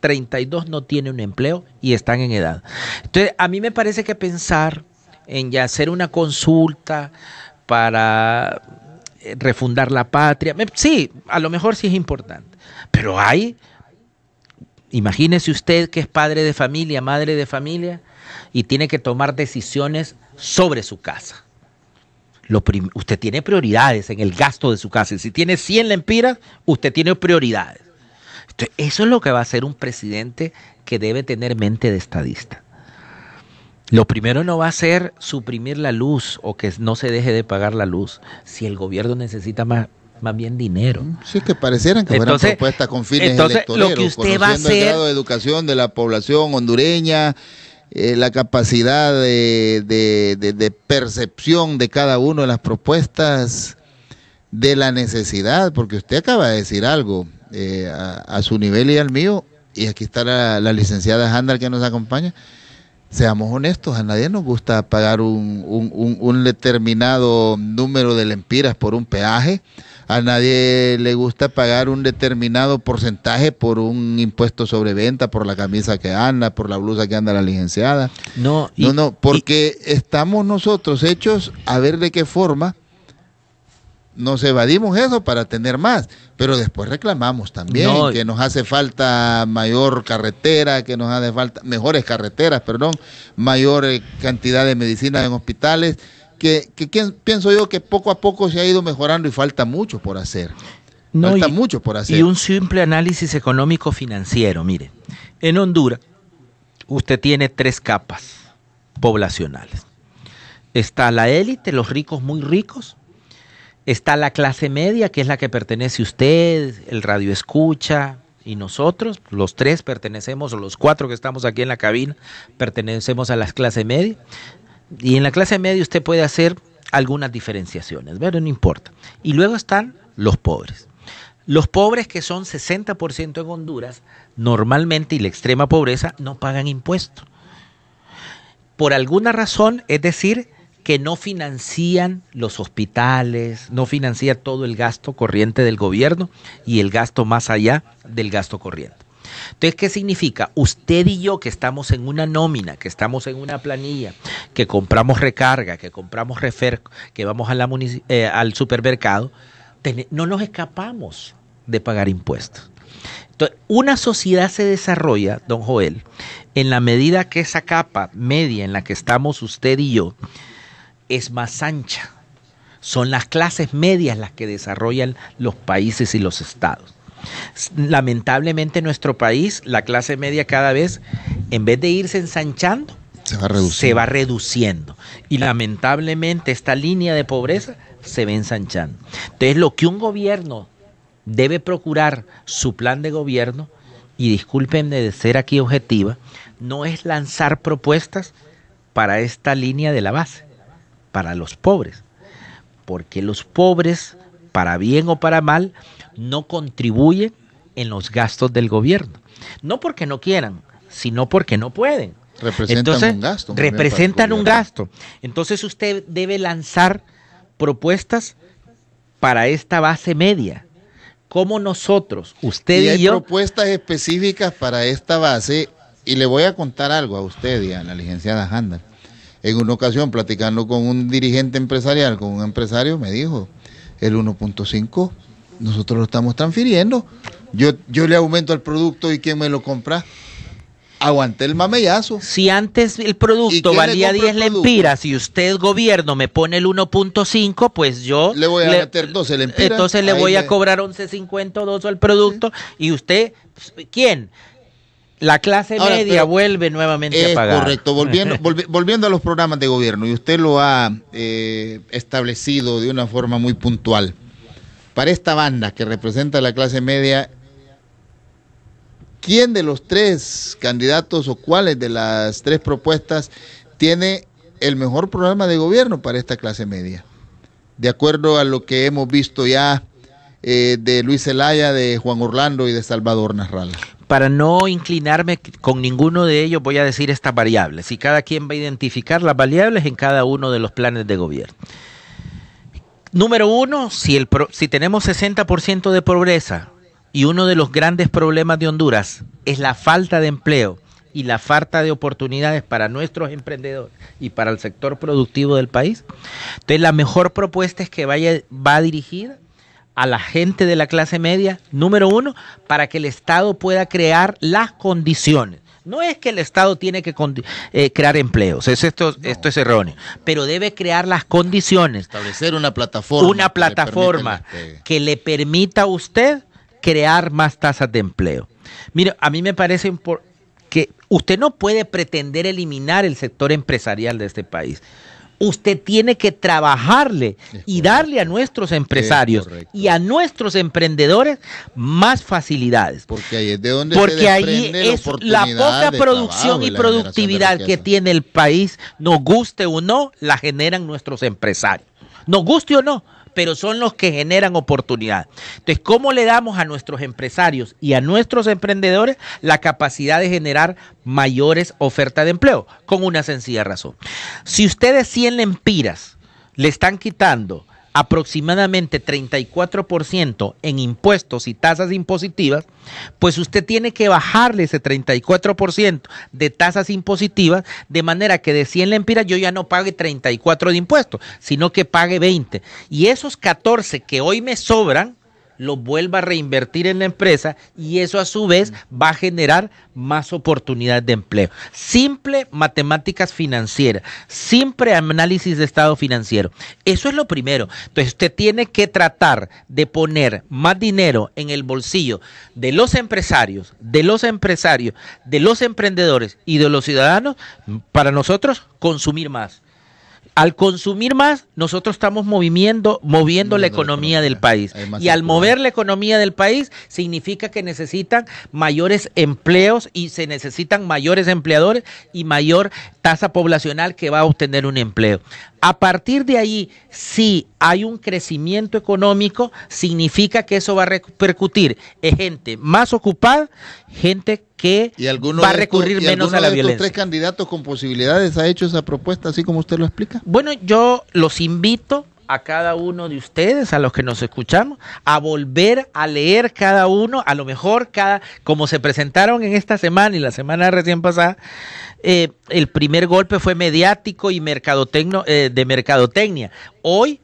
32 no tienen un empleo y están en edad. Entonces, a mí me parece que pensar en ya hacer una consulta para eh, refundar la patria, sí, a lo mejor sí es importante, pero hay Imagínese usted que es padre de familia, madre de familia, y tiene que tomar decisiones sobre su casa. usted tiene prioridades en el gasto de su casa. si tiene 100 lempiras, usted tiene prioridades. eso es lo que va a hacer un presidente que debe tener mente de estadista. Lo primero no va a ser suprimir la luz o que no se deje de pagar la luz. Si el gobierno necesita más, más bien dinero. Sí, que parecieran que fueran propuestas con fines entonces, electoreros, lo que usted va a hacer, el grado de educación de la población hondureña, eh, la capacidad de, de, percepción de cada uno de las propuestas, de la necesidad, porque usted acaba de decir algo eh, a, su nivel y al mío, y aquí está la, licenciada Handal que nos acompaña. Seamos honestos, a nadie nos gusta pagar un, un, un determinado número de lempiras por un peaje a nadie le gusta pagar un determinado porcentaje por un impuesto sobre venta, por la camisa que anda, por la blusa que anda la licenciada. No, no, no, porque estamos nosotros hechos a ver de qué forma nos evadimos eso para tener más, pero después reclamamos también que nos hace falta mayor carretera, que nos hace falta mejores carreteras, perdón, mayor eh, cantidad de medicinas en hospitales que, pienso yo que poco a poco se ha ido mejorando y falta mucho por hacer. falta mucho por hacer. Y un simple análisis económico financiero, mire, en Honduras usted tiene tres capas poblacionales. Está la élite, los ricos muy ricos, está la clase media, que es la que pertenece usted, el radio escucha, y nosotros, los tres pertenecemos, o los cuatro que estamos aquí en la cabina, pertenecemos a la clase media. Y en la clase media usted puede hacer algunas diferenciaciones, pero no importa. Y luego están los pobres. Los pobres que son 60% en Honduras, normalmente y la extrema pobreza, no pagan impuestos. Por alguna razón, es decir, que no financian los hospitales, no financian todo el gasto corriente del gobierno y el gasto más allá del gasto corriente. Entonces, ¿qué significa? Usted y yo que estamos en una nómina, que estamos en una planilla, que compramos recarga, que compramos referco, que vamos a la eh, al supermercado, no nos escapamos de pagar impuestos. Entonces, una sociedad se desarrolla, don Joel, en la medida que esa capa media en la que estamos usted y yo es más ancha. Son las clases medias las que desarrollan los países y los estados. Lamentablemente en nuestro país la clase media cada vez, en vez de irse ensanchando, se va, reduciendo. Y lamentablemente esta línea de pobreza se va ensanchando. Entonces lo que un gobierno debe procurar, su plan de gobierno, y discúlpenme de ser aquí objetiva, no es lanzar propuestas para esta línea de la base, para los pobres. Porque los pobres, para bien o para mal, no contribuyen en los gastos del gobierno. No porque no quieran, sino porque no pueden. Representan un gasto. Representan un gasto. Entonces usted debe lanzar propuestas para esta base media. Como nosotros, usted y, y, hay yo, propuestas específicas para esta base y le voy a contar algo a usted y a la licenciada Handel. En una ocasión, platicando con un dirigente empresarial, con un empresario, me dijo, el 1.5 nosotros lo estamos transfiriendo. Yo, yo le aumento el producto y ¿quién me lo compra? Aguanté el mamellazo. Si antes el ¿Y producto valía compra 10 el producto? lempiras y usted, gobierno, me pone el 1.5, pues yo... Le voy a meter 12 lempiras. Entonces le voy a cobrar 11.50 o 2 al producto y usted, ¿quién? La clase Ahora, media vuelve nuevamente a pagar. correcto. Volviendo, volvi- volviendo a los programas de gobierno, y usted lo ha eh, establecido de una forma muy puntual. Para esta banda que representa la clase media, ¿quién de los tres candidatos o cuáles de las tres propuestas tiene el mejor programa de gobierno para esta clase media? De acuerdo a lo que hemos visto ya eh, de Luis Zelaya, de Juan Orlando y de Salvador Narral. Para no inclinarme con ninguno de ellos, voy a decir estas variables. Y cada quien va a identificar las variables en cada uno de los planes de gobierno. Número uno, si, el pro- si tenemos 60% de pobreza y uno de los grandes problemas de Honduras es la falta de empleo y la falta de oportunidades para nuestros emprendedores y para el sector productivo del país, entonces la mejor propuesta es que vaya, va dirigida a la gente de la clase media, número uno, para que el Estado pueda crear las condiciones. No es que el Estado tiene que eh, crear empleos, es esto, esto es erróneo, pero debe crear las condiciones Establecer una plataforma. una que le plataforma el despegue. que le permita a usted crear más tasas de empleo. Mire, a mí me parece que usted no puede pretender eliminar el sector empresarial de este país. Usted tiene que trabajarle y darle a nuestros empresarios y a nuestros emprendedores más facilidades. Porque ahí es de donde Porque se ahí desprende es la poca producción trabajo y productividad que tiene el país, nos guste o no, la generan nuestros empresarios. Nos guste o no, pero son los que generan oportunidad. Entonces, ¿cómo le damos a nuestros empresarios y a nuestros emprendedores la capacidad de generar mayores ofertas de empleo? Con una sencilla razón. Si ustedes 100 lempiras le están quitando aproximadamente 34% en impuestos y tasas impositivas, pues usted tiene que bajarle ese 34% de tasas impositivas de manera que de 100 lempiras yo ya no pague 34 de impuestos, sino que pague 20. Y esos 14 que hoy me sobran, los vuelva a reinvertir en la empresa y eso a su vez va a generar más oportunidades de empleo. Simple matemáticas financieras, simple análisis de estado financiero. Eso es lo primero. Entonces usted tiene que tratar de poner más dinero en el bolsillo de los empresarios, de los empresarios, de los emprendedores y de los ciudadanos para nosotros consumir más. Al consumir más, nosotros estamos moviendo, moviendo la economía del país. Y al mover la economía del país, significa que necesitan mayores empleos y se necesitan mayores empleadores y mayor tasa poblacional que va a obtener un empleo. A partir de ahí, si hay un crecimiento económico, significa que eso va a repercutir en gente más ocupada, gente que ¿Y va a estos- recurrir y menos a la de violencia. tres candidatos con posibilidades ha hecho esa propuesta así como usted lo explica? Bueno, yo los invito a cada uno de ustedes, a los que nos escuchamos, a volver a leer cada uno, a lo mejor cada, como se presentaron en esta semana y la semana recién pasada, eh, el primer golpe fue mediático y mercadotecno, eh, de mercadotecnia. Hoy,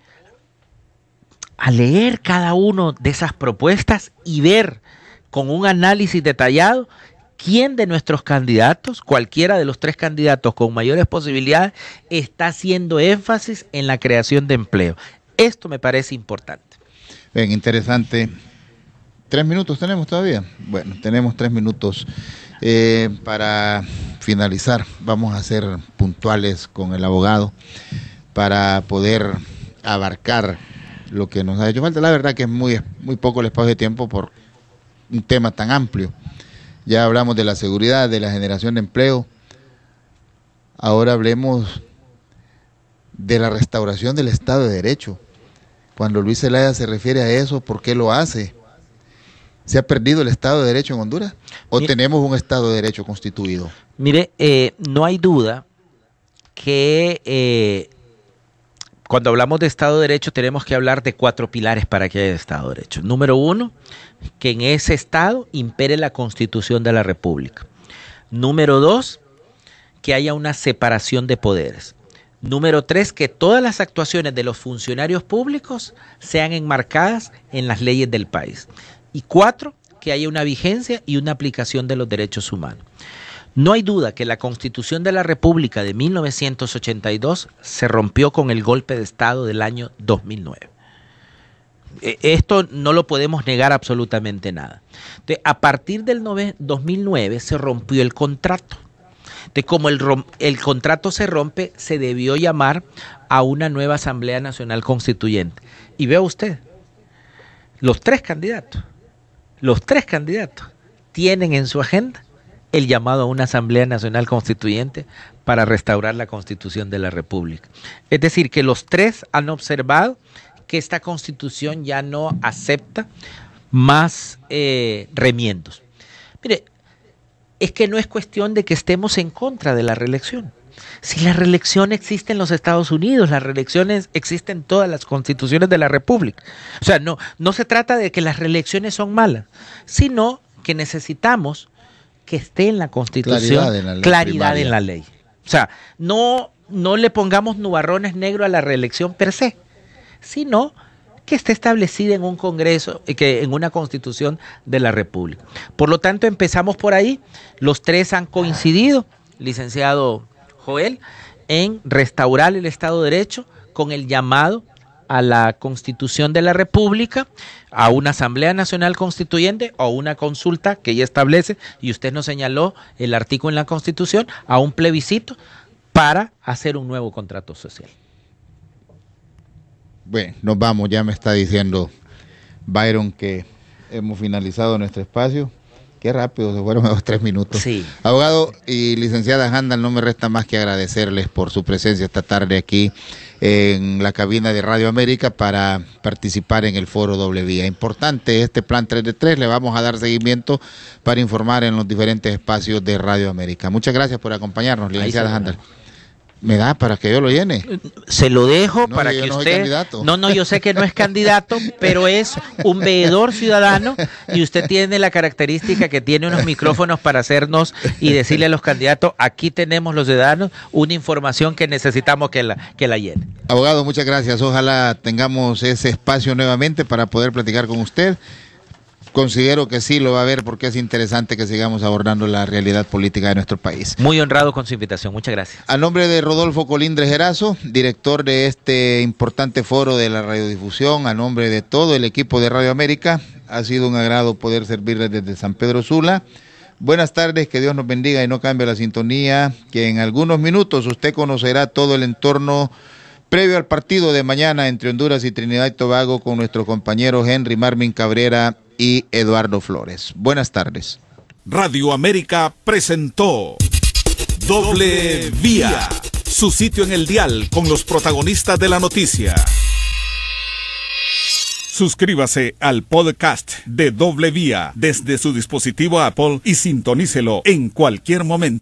a leer cada uno de esas propuestas y ver con un análisis detallado quién de nuestros candidatos, cualquiera de los tres candidatos con mayores posibilidades, está haciendo énfasis en la creación de empleo. Esto me parece importante. Bien, interesante. ¿Tres minutos tenemos todavía? Bueno, tenemos tres minutos. Eh, para finalizar, vamos a ser puntuales con el abogado para poder abarcar lo que nos ha hecho falta. La verdad que es muy, muy poco el espacio de tiempo por un tema tan amplio. Ya hablamos de la seguridad, de la generación de empleo. Ahora hablemos de la restauración del Estado de Derecho. Cuando Luis Zelaya se refiere a eso, ¿por qué lo hace? ¿Se ha perdido el Estado de Derecho en Honduras? ¿O tenemos un Estado de Derecho constituido? Mire, eh, no hay duda que eh, cuando hablamos de Estado de Derecho tenemos que hablar de cuatro pilares para que haya Estado de Derecho. Número uno, que en ese Estado impere la Constitución de la República. Número dos, que haya una separación de poderes. Número tres, que todas las actuaciones de los funcionarios públicos sean enmarcadas en las leyes del país. Y cuatro, que haya una vigencia y una aplicación de los derechos humanos. No hay duda que la Constitución de la República de 1982 se rompió con el golpe de Estado del año 2009. E, esto no lo podemos negar absolutamente nada. a partir del 2009 se rompió el contrato. De como el, el contrato se rompe, se debió llamar a una nueva Asamblea Nacional Constituyente. Y vea usted, los tres candidatos, los tres candidatos tienen en su agenda el llamado a una Asamblea Nacional Constituyente para restaurar la Constitución de la República. Es decir, que los tres han observado que esta Constitución ya no acepta más eh, remiendos. Mire, es que no es cuestión de que estemos en contra de la reelección. Si la reelección existe en los Estados Unidos, las reelecciones existen en todas las constituciones de la República. O sea, no, no se trata de que las reelecciones son malas, sino que necesitamos que esté en la Constitución claridad en la ley. O sea, no, no le pongamos nubarrones negros a la reelección per se, sino que esté establecida en un Congreso, y que en una Constitución de la República. Por lo tanto, empezamos por ahí. Los tres han coincidido, licenciado Joel, en restaurar el Estado de Derecho con el llamado a la Constitución de la República, a una Asamblea Nacional Constituyente o una consulta que ella establece, y usted nos señaló el artículo en la Constitución, a un plebiscito para hacer un nuevo contrato social. Bueno, nos vamos, ya me está diciendo Byron que hemos finalizado nuestro espacio. Qué rápido, se fueron los tres minutos. Sí. Abogado y licenciada Handal, no me resta más que agradecerles por su presencia esta tarde aquí en la cabina de Radio América para participar en el foro doble vía. Importante este plan 3 de 3, le vamos a dar seguimiento para informar en los diferentes espacios de Radio América. Muchas gracias por acompañarnos, licenciada Handal. ¿Me da para que yo lo llene? Se lo dejo para que usted... No, no, yo sé que no es candidato, pero es un veedor ciudadano y usted tiene la característica que tiene unos micrófonos para hacernos y decirle a los candidatos, aquí tenemos los ciudadanos una información que necesitamos que la, que la llene. Abogado, muchas gracias. Ojalá tengamos ese espacio nuevamente para poder platicar con usted considero que sí lo va a ver porque es interesante que sigamos abordando la realidad política de nuestro país. Muy honrado con su invitación, muchas gracias. A nombre de Rodolfo Colindre Gerazo, director de este importante foro de la radiodifusión, a nombre de todo el equipo de Radio América, ha sido un agrado poder servirles desde San Pedro Sula. Buenas tardes, que Dios nos bendiga y no cambie la sintonía, que en algunos minutos usted conocerá todo el entorno previo al partido de mañana entre Honduras y Trinidad y Tobago con nuestro compañero Henry Marvin Cabrera y Eduardo Flores. Buenas tardes. Radio América presentó Doble Vía, su sitio en el dial con los protagonistas de la noticia. Suscríbase al podcast de Doble Vía desde su dispositivo Apple y sintonícelo en cualquier momento.